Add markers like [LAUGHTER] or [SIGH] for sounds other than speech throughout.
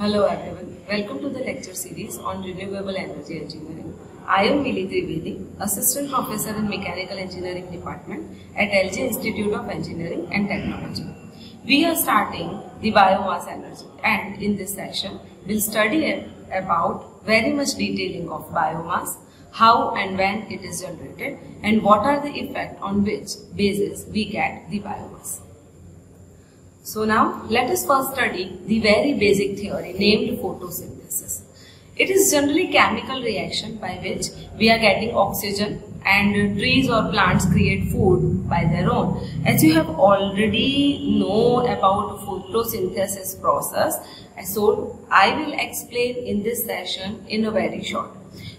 Hello everyone, welcome to the lecture series on renewable energy engineering. I am Mili Trivedi, Assistant Professor in Mechanical Engineering Department at LJ Institute of Engineering and Technology. We are starting the biomass energy and in this session we'll study about very much detailing of biomass, how and when it is generated and what are the effect on which basis we get the biomass. So now let us first study the very basic theory named photosynthesis. It is generally chemical reaction by which we are getting oxygen and trees or plants create food by their own. As you have already know about photosynthesis process, so I will explain in this session in a very short.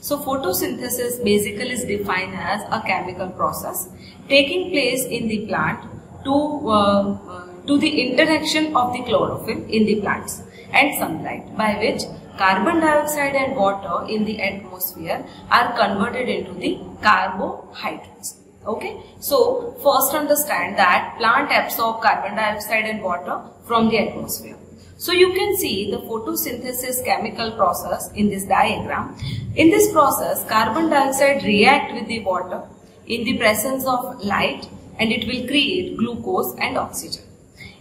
So photosynthesis basically is defined as a chemical process taking place in the plant to uh, uh, to the interaction of the chlorophyll in the plants and sunlight by which carbon dioxide and water in the atmosphere are converted into the carbohydrates. Okay, so first understand that plant absorb carbon dioxide and water from the atmosphere. So you can see the photosynthesis chemical process in this diagram. In this process, carbon dioxide react with the water in the presence of light and it will create glucose and oxygen.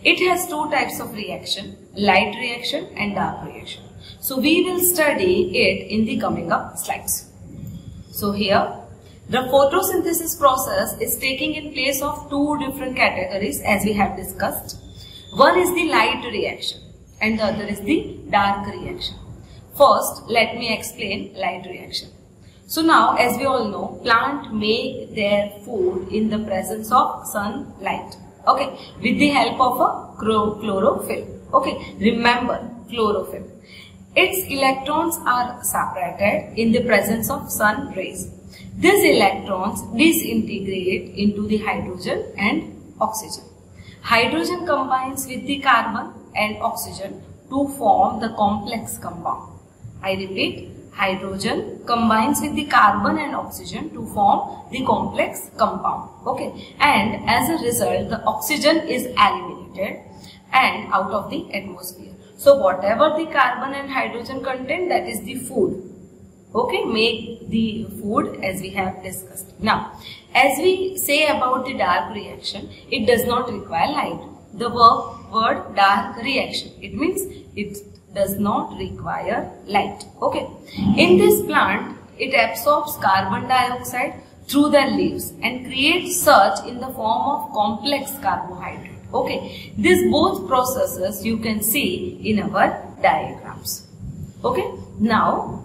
It has two types of reaction, light reaction and dark reaction. So we will study it in the coming up slides. So here, the photosynthesis process is taking in place of two different categories as we have discussed. One is the light reaction and the other is the dark reaction. First, let me explain light reaction. So now, as we all know, plant make their food in the presence of sunlight okay. With the help of a chlorophyll. Okay. Remember chlorophyll. Its electrons are separated in the presence of sun rays. These electrons disintegrate into the hydrogen and oxygen. Hydrogen combines with the carbon and oxygen to form the complex compound. I repeat hydrogen combines with the carbon and oxygen to form the complex compound. Okay. And as a result, the oxygen is eliminated and out of the atmosphere. So whatever the carbon and hydrogen contain, that is the food. Okay, make the food as we have discussed. Now, as we say about the dark reaction, it does not require light. The word dark reaction, it means it does not require light. Okay. In this plant, it absorbs carbon dioxide through the leaves and creates such in the form of complex carbohydrate. Okay. These both processes you can see in our diagrams. Okay. Now,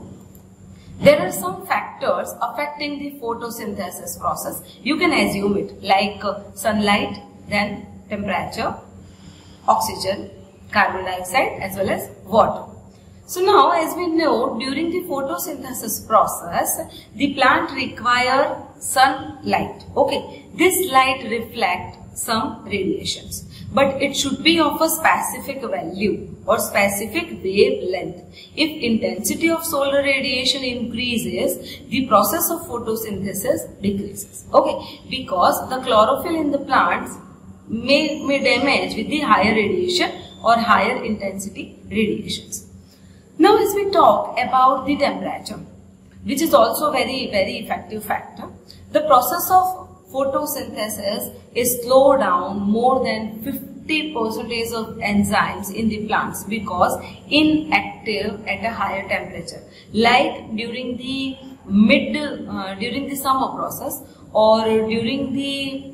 there are some factors affecting the photosynthesis process. You can assume it like uh, sunlight, then temperature, oxygen, carbon dioxide as well as water. So now as we know during the photosynthesis process the plant require sunlight. Okay, this light reflect some radiations but it should be of a specific value or specific wavelength. If intensity of solar radiation increases, the process of photosynthesis decreases. Okay, because the chlorophyll in the plants may, may damage with the higher radiation or higher intensity radiations. Now as we talk about the temperature, which is also very very effective factor, the process of photosynthesis is slowed down more than 50 percentage of enzymes in the plants because inactive at a higher temperature like during the mid uh, during the summer process or during the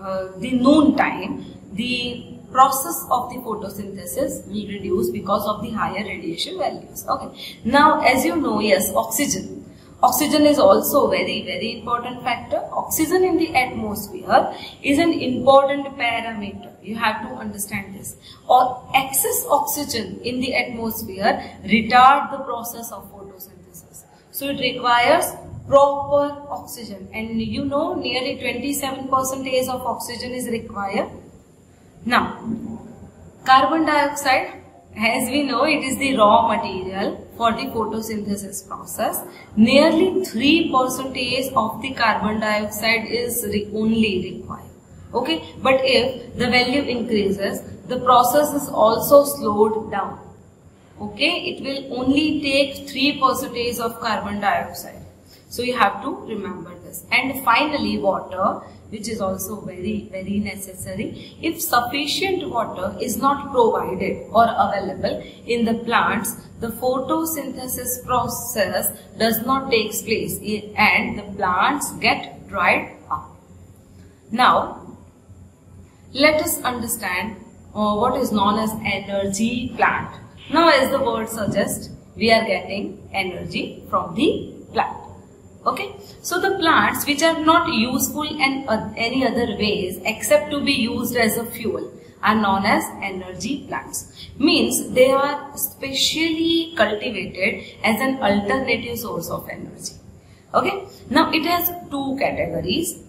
uh, the noon time the process of the photosynthesis will reduce because of the higher radiation values. Okay. Now, as you know, yes, oxygen. Oxygen is also very, very important factor. Oxygen in the atmosphere is an important parameter. You have to understand this. Or excess oxygen in the atmosphere retard the process of photosynthesis. So, it requires proper oxygen and you know nearly 27 percentage of oxygen is required now, carbon dioxide, as we know, it is the raw material for the photosynthesis process. Nearly 3% of the carbon dioxide is only required. Okay, but if the value increases, the process is also slowed down. okay, it will only take 3% of carbon dioxide. So you have to remember this. And finally water which is also very very necessary. If sufficient water is not provided or available in the plants, the photosynthesis process does not take place and the plants get dried up. Now, let us understand uh, what is known as energy plant. Now as the word suggests, we are getting energy from the. Okay, so the plants which are not useful in any other ways except to be used as a fuel are known as energy plants. Means they are specially cultivated as an alternative source of energy. Okay, now it has two categories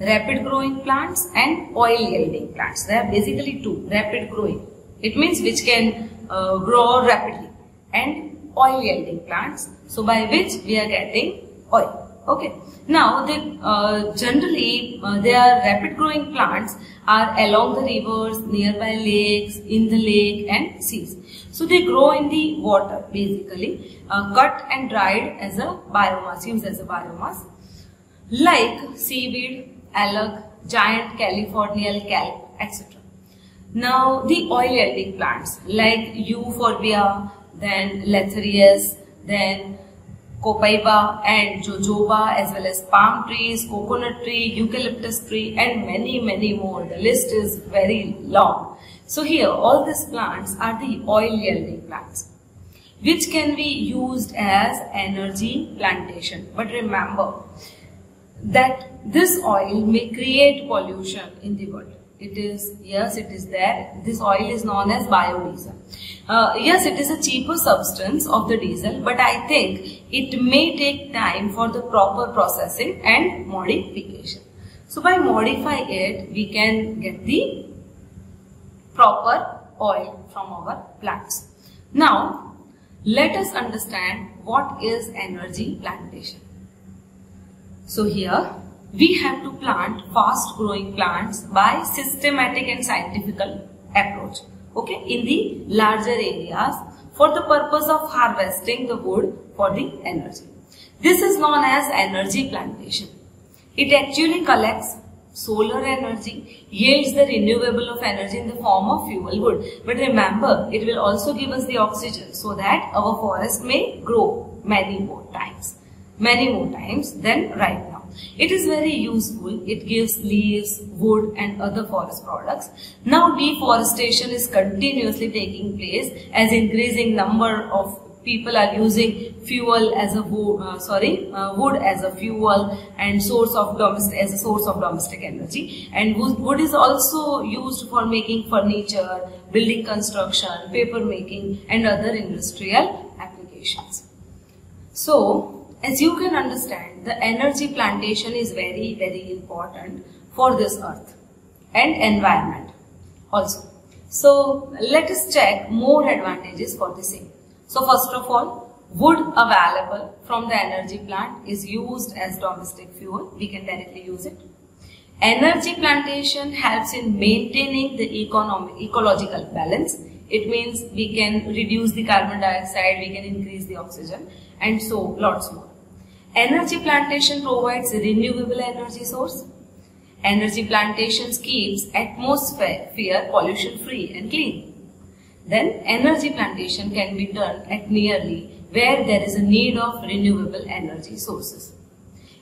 rapid growing plants and oil yielding plants. They are basically two rapid growing. It means which can uh, grow rapidly and oil yielding plants. So by which we are getting oil. Okay. Now, they uh, generally uh, are rapid growing plants are along the rivers, nearby lakes, in the lake and seas. So they grow in the water basically, uh, cut and dried as a biomass, used as a biomass, like seaweed, alga, giant Californian kelp, etc. Now the oil yielding plants like Euphorbia, then Lathyrus, then copaiba and jojoba as well as palm trees, coconut tree, eucalyptus tree and many many more. The list is very long. So here all these plants are the oil yielding plants which can be used as energy plantation. But remember that this oil may create pollution in the world it is yes it is there. This oil is known as biodiesel. Uh, yes it is a cheaper substance of the diesel but i think it may take time for the proper processing and modification. So by modify it we can get the proper oil from our plants. Now let us understand what is energy plantation. So here we have to plant fast growing plants by systematic and scientific approach. Okay? In the larger areas for the purpose of harvesting the wood for the energy. This is known as energy plantation. It actually collects solar energy yields the renewable of energy in the form of fuel wood. But remember it will also give us the oxygen so that our forest may grow many more times. Many more times than right now it is very useful. It gives leaves, wood and other forest products. Now deforestation is continuously taking place as increasing number of people are using fuel as a wood, uh, sorry uh, wood as a fuel and source of domestic as a source of domestic energy and wood, wood is also used for making furniture building construction paper making and other industrial applications so as you can understand, the energy plantation is very, very important for this earth and environment also. So let us check more advantages for the same. So first of all, wood available from the energy plant is used as domestic fuel. We can directly use it. Energy plantation helps in maintaining the economic, ecological balance. It means we can reduce the carbon dioxide, we can increase the oxygen and so lots more. Energy plantation provides renewable energy source. Energy plantations keeps atmosphere pollution free and clean. Then energy plantation can be done at nearly where there is a need of renewable energy sources.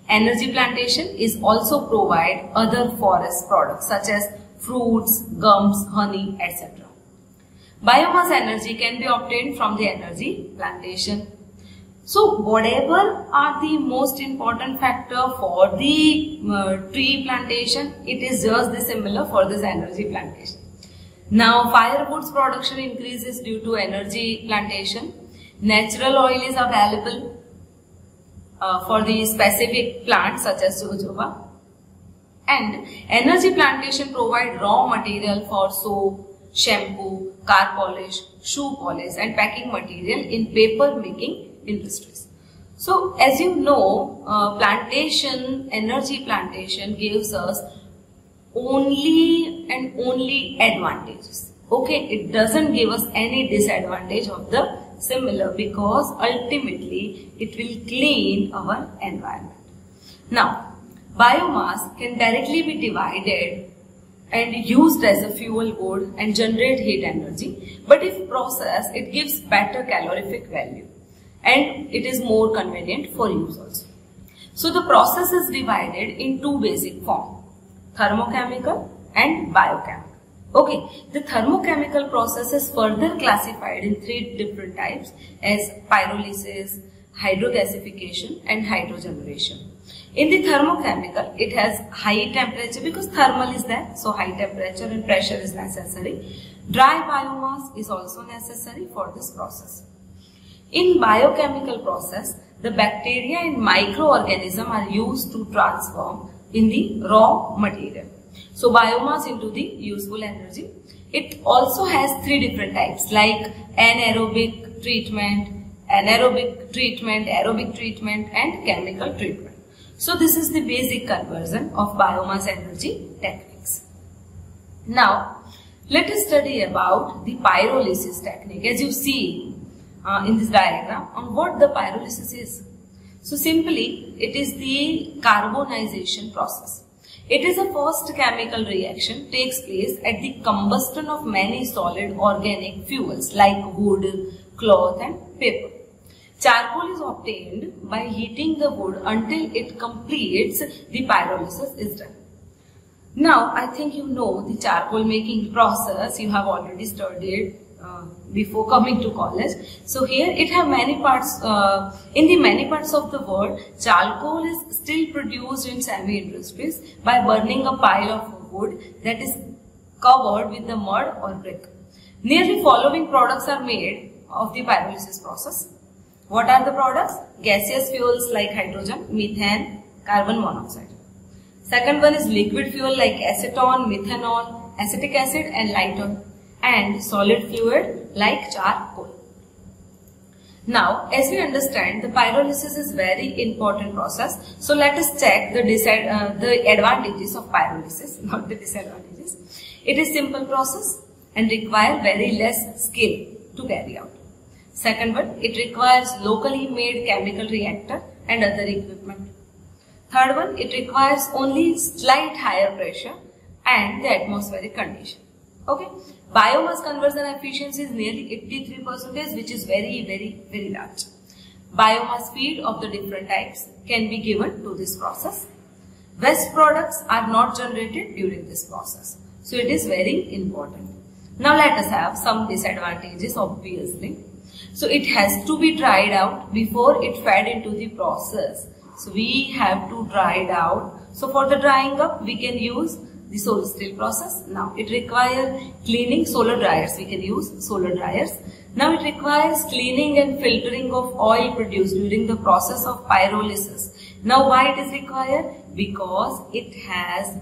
Energy plantation is also provide other forest products such as fruits, gums, honey, etc. Biomass energy can be obtained from the energy plantation so whatever are the most important factor for the uh, tree plantation, it is just the similar for this energy plantation. Now firewoods production increases due to energy plantation. Natural oil is available uh, for the specific plants such as jojoba. And energy plantation provide raw material for soap, shampoo, car polish, shoe polish and packing material in paper making industries. So as you know, uh, plantation, energy plantation gives us only and only advantages. Okay, it doesn't give us any disadvantage of the similar because ultimately it will clean our environment. Now, biomass can directly be divided and used as a fuel wood and generate heat energy. But if processed, it gives better calorific value and it is more convenient for use also. So the process is divided in two basic forms, thermochemical and biochemical. Okay, the thermochemical process is further classified in three different types as pyrolysis, hydrogasification and hydrogenation. In the thermochemical, it has high temperature because thermal is there, so high temperature and pressure is necessary. Dry biomass is also necessary for this process. In biochemical process, the bacteria and microorganism are used to transform in the raw material. So biomass into the useful energy. It also has three different types like anaerobic treatment, anaerobic treatment, aerobic treatment and chemical treatment. So this is the basic conversion of biomass energy techniques. Now let us study about the pyrolysis technique as you see uh, in this diagram on what the pyrolysis is. So simply it is the carbonization process. It is a first chemical reaction takes place at the combustion of many solid organic fuels like wood, cloth and paper. Charcoal is obtained by heating the wood until it completes the pyrolysis is done. Now, I think you know the charcoal making process. You have already studied uh, before coming to college. So here it have many parts. Uh, in the many parts of the world, charcoal is still produced in semi industries by burning a pile of wood that is covered with the mud or brick. Nearly following products are made of the pyrolysis process. What are the products? Gaseous fuels like hydrogen, methane, carbon monoxide. Second one is liquid fuel like acetone, methanol, acetic acid and light oil and solid fluid like charcoal. Now, as we understand, the pyrolysis is very important process. So, let us check the, uh, the advantages of pyrolysis, [LAUGHS] not the disadvantages. It is simple process and require very less skill to carry out. Second one, it requires locally made chemical reactor and other equipment. Third one, it requires only slight higher pressure and the atmospheric condition. Okay. Biomass conversion efficiency is nearly 83% which is very, very, very large. Biomass feed of the different types can be given to this process. Waste products are not generated during this process. So it is very important. Now let us have some disadvantages obviously. So it has to be dried out before it fed into the process. So we have to dry it out. So for the drying up, we can use the solar still process. Now it requires cleaning solar dryers. We can use solar dryers. Now it requires cleaning and filtering of oil produced during the process of pyrolysis. Now why it is required? Because it has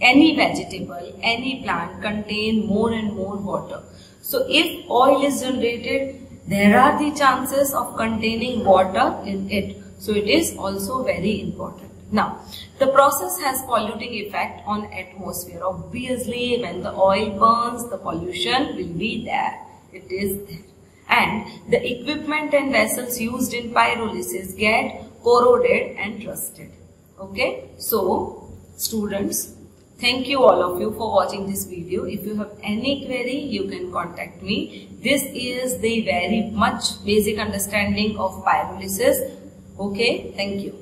any vegetable, any plant contain more and more water. So if oil is generated, there are the chances of containing water in it. So it is also very important. Now, the process has polluting effect on atmosphere. Obviously, when the oil burns, the pollution will be there. It is there. And the equipment and vessels used in pyrolysis get corroded and rusted. Okay. So, students, Thank you all of you for watching this video. If you have any query, you can contact me. This is the very much basic understanding of pyrolysis. Okay, thank you.